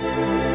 Música